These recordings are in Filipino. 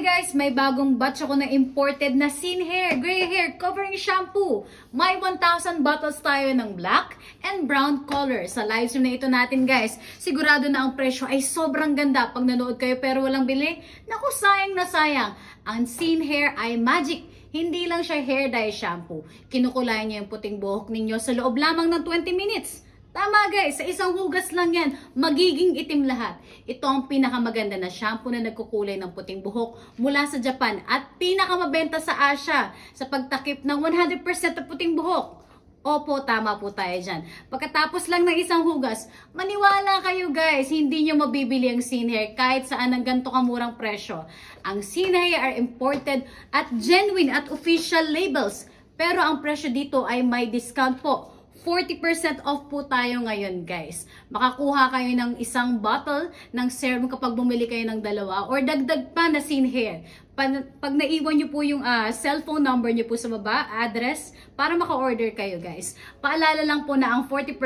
Guys! May bagong batch ako na imported na Sin Hair, Gray Hair Covering Shampoo. May 1,000 bottles tayo ng black and brown color. Sa live stream na ito natin guys, sigurado na ang presyo ay sobrang ganda pag nanood kayo pero walang bili. Naku, sayang na sayang. Ang Sin Hair ay magic. Hindi lang siya hair dye shampoo. Kinukulay niya yung puting buhok ninyo sa loob lamang ng 20 minutes. Tama guys, sa isang hugas lang yan, magiging itim lahat. Ito ang pinakamaganda na shampoo na nagkukulay ng puting buhok mula sa Japan at pinakamabenta sa Asia sa pagtakip ng 100% na puting buhok. Opo, tama po tayo dyan. Pagkatapos lang ng isang hugas, maniwala kayo guys, hindi nyo mabibili ang Sin Hair kahit saan ang ganito kamurang presyo. Ang Sin Hair are imported at genuine at official labels. Pero ang presyo dito ay may discount po 40% off po tayo ngayon guys. Makakuha kayo ng isang bottle ng serum kapag bumili kayo ng dalawa or dagdag pa na sin hair. Pag, pag naiwan nyo po yung uh, cellphone number nyo po sa baba, address, para maka-order kayo guys. Paalala lang po na ang 40%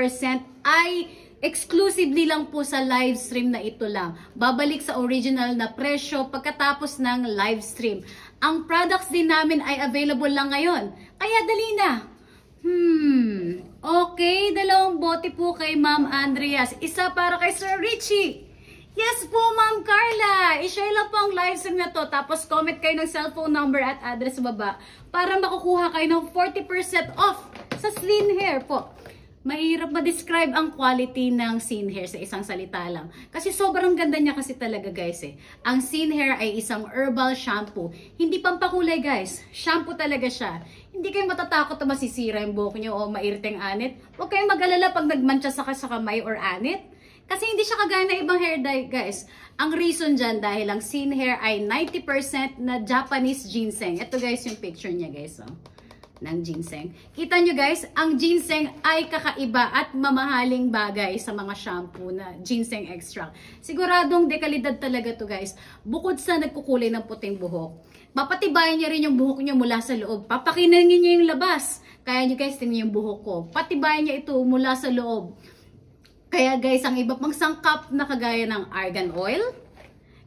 ay exclusively lang po sa live stream na ito lang. Babalik sa original na presyo pagkatapos ng live stream. Ang products din namin ay available lang ngayon. Kaya dali na! Hmm, okay, dalawang bote po kay Ma'am Andreas. Isa para kay Sir Richie. Yes po, Ma'am Carla. I-share lang po ang live stream na to. Tapos comment kayo ng cellphone number at address baba para makukuha kayo ng 40% off sa Slim Hair po. Mahirap ma-describe ang quality ng Sin Hair sa isang salita lang. Kasi sobrang ganda niya kasi talaga guys eh. Ang Sin Hair ay isang herbal shampoo. Hindi pampakulay guys. Shampoo talaga siya. Hindi kayo matatakot na masisira yung buhok niyo o mairiteng anit. Huwag kayong mag-alala pag nagmantsa sa, sa kamay or anit. Kasi hindi siya kagaya ng ibang hair dye, guys. Ang reason dyan dahil ang Sin Hair ay 90% na Japanese ginseng. Ito guys yung picture niya guys. Oh ng ginseng. Kita nyo guys, ang ginseng ay kakaiba at mamahaling bagay sa mga shampoo na ginseng extract. Siguradong dekalidad talaga to guys. Bukod sa nagkukulay ng puting buhok, mapatibayan niya rin yung buhok niyo mula sa loob. Papakinangin niya yung labas. Kaya nyo guys, tingnan yung buhok ko. Patibayan niya ito mula sa loob. Kaya guys, ang iba pang sangkap na kagaya ng argan oil,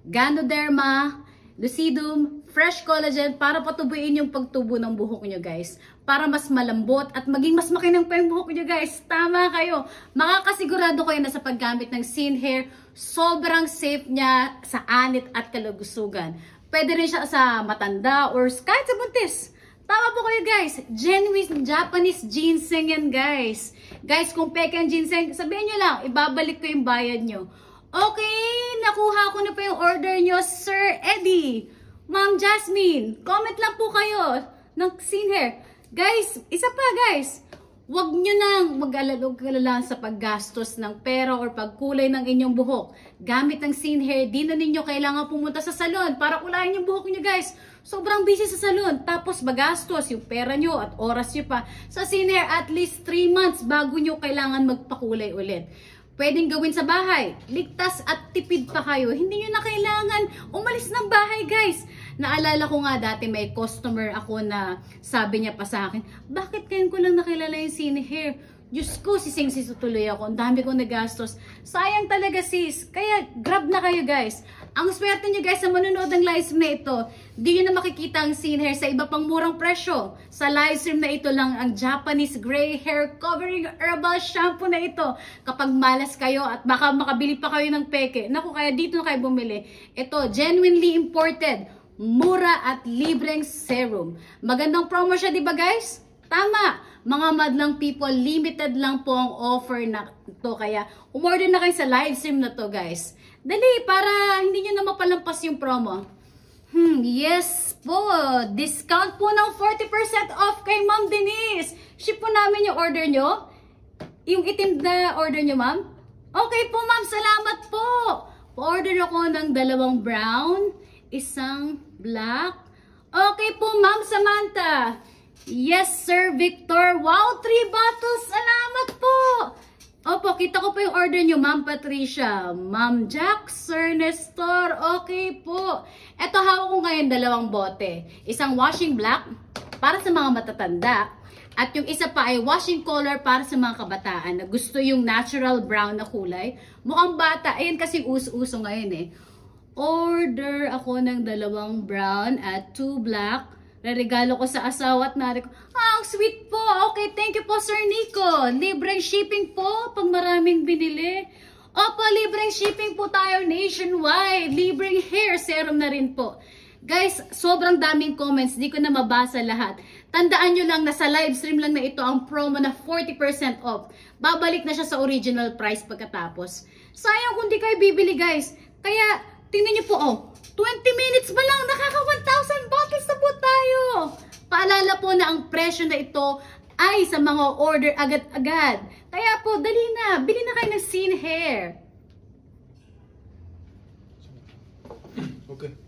Ganoderma, Lucidum, fresh collagen para patubuin yung pagtubo ng buhok nyo guys. Para mas malambot at maging mas makinang pa yung buhok nyo guys. Tama kayo. Makakasigurado kayo na sa paggamit ng Sin Hair, sobrang safe niya sa anit at kalugusugan. Pwede rin siya sa matanda or kahit sa buntis. Tama po kayo guys. Genuine Japanese ginseng yan guys. Guys, kung peke ang ginseng, sabihin nyo lang, ibabalik ko yung bayad nyo. Okay, nakuha ko na po yung order nyo, Sir Eddie. Ma'am Jasmine, comment lang po kayo ng hair. Guys, isa pa guys. Huwag nyo nang mag-alala sa paggastos ng pera or pagkulay ng inyong buhok. Gamit ng sin hair, di na ninyo kailangan pumunta sa salon para kulayin yung buhok nyo guys. Sobrang busy sa salon. Tapos magastos yung pera nyo at oras nyo pa. Sa sin hair, at least 3 months bago nyo kailangan magpakulay ulit pwedeng gawin sa bahay. Ligtas at tipid pa kayo. Hindi nyo na kailangan umalis ng bahay, guys. Naalala ko nga dati may customer ako na sabi niya pa sa akin, bakit ngayon ko lang nakilala yung sine hair? Diyos ko, sising tuloy ako. Ang dami kong nagastos. Sayang talaga sis. Kaya grab na kayo guys. Ang swerte nyo guys sa manonood ng live stream na ito, di nyo na makikita ang scene hair sa iba pang murang presyo. Sa live stream na ito lang ang Japanese Gray Hair Covering Herbal Shampoo na ito. Kapag malas kayo at baka makabili pa kayo ng peke, naku kaya dito na kayo bumili. Ito, genuinely imported, mura at libreng serum. Magandang promo siya, di ba guys? Tama! Mga madlang people, limited lang po ang offer na to. Kaya, umorder na kayo sa live stream na to, guys. Dali, para hindi nyo na mapalampas yung promo. Hmm, yes po. Discount po ng 40% off kay Ma'am Denise. Ship po namin yung order nyo. Yung itim na order nyo, ma'am. Okay po, ma'am. Salamat po. Pa-order ako ng dalawang brown, isang black. Okay po, ma'am Samantha. Yes, Sir Victor. Wow, 3 bottles. Salamat po. Opo, kita ko po yung order nyo, Ma'am Patricia. Ma'am Jack, Sir Nestor. Okay po. Ito, hawak ko ngayon dalawang bote. Isang washing black para sa mga matatanda. At yung isa pa ay washing color para sa mga kabataan na gusto yung natural brown na kulay. Mukhang bata. Ayan kasi uso-uso ngayon eh. Order ako ng dalawang brown at two black. Regalo ko sa asawa at nari ko. Ah, ang sweet po. Okay, thank you po, Sir Nico. Libreng shipping po pag maraming binili. Opo, libreng shipping po tayo nationwide. Libreng hair serum na rin po. Guys, sobrang daming comments. Di ko na mabasa lahat. Tandaan nyo lang na sa live stream lang na ito ang promo na 40% off. Babalik na siya sa original price pagkatapos. Sayang kung di kayo bibili guys. Kaya, tingnan nyo po oh. 20 minutes ba lang? Nakaka 1,000 bottles na po tayo. Paalala po na ang presyo na ito ay sa mga order agad-agad. Kaya po, dali na. Bili na kayo ng Scene Hair. Okay.